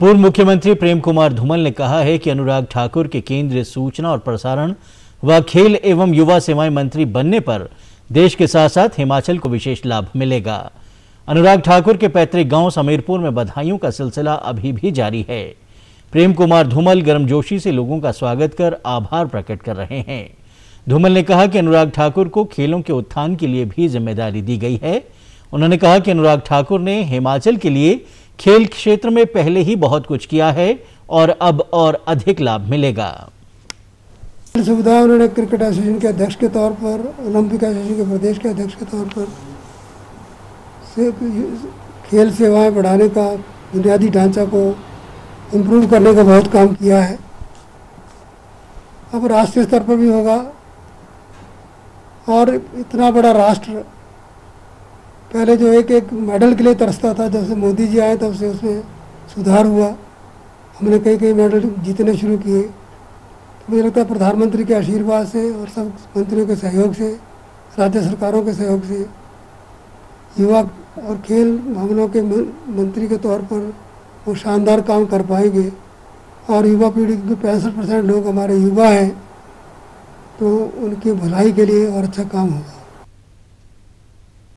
पूर्व मुख्यमंत्री प्रेम कुमार धूमल ने कहा है कि अनुराग ठाकुर के केंद्रीय सूचना और प्रसारण व खेल एवं युवा सेवाएँ मंत्री बनने पर देश के साथ साथ हिमाचल को विशेष लाभ मिलेगा। अनुराग ठाकुर के पैतृक गाँव समीरपुर में बधाइयों का सिलसिला अभी भी जारी है। प्रेम कुमार धूमल गर्मजोशी से लोगों का स्वागत कर आभार प्रकट कर रहे हैं। धूमल ने कहा कि अनुराग ठाकुर को खेलों के उत्थान के लिए भी ज़िम्मेदारी दी गई है। उन्होंने कहा कि अनुराग ठाकुर ने हिमाचल के लिए खेल क्षेत्र में पहले ही बहुत कुछ किया है और अब और अधिक लाभ मिलेगा। सुविधा उन्होंने क्रिकेट एसोसिएशन के अध्यक्ष के तौर पर, ओलंपिक एसोसिएशन के प्रदेश के अध्यक्ष के तौर पर से खेल सेवाएँ बढ़ाने का, बुनियादी ढांचा को इम्प्रूव करने का बहुत काम किया है। अब राष्ट्रीय स्तर पर भी होगा और इतना बड़ा राष्ट्र पहले जो एक एक मेडल के लिए तरसता था, जब से मोदी जी आए, तब से उसमें सुधार हुआ। हमने कई कई मेडल जीतने शुरू किए। तो मुझे लगता है प्रधानमंत्री के आशीर्वाद से और सब मंत्रियों के सहयोग से, राज्य सरकारों के सहयोग से, युवा और खेल मामलों के मंत्री के तौर पर वो शानदार काम कर पाएँगे। और युवा पीढ़ी के पैंसठ परसेंट लोग हमारे युवा हैं तो उनकी भलाई के लिए और अच्छा काम होगा।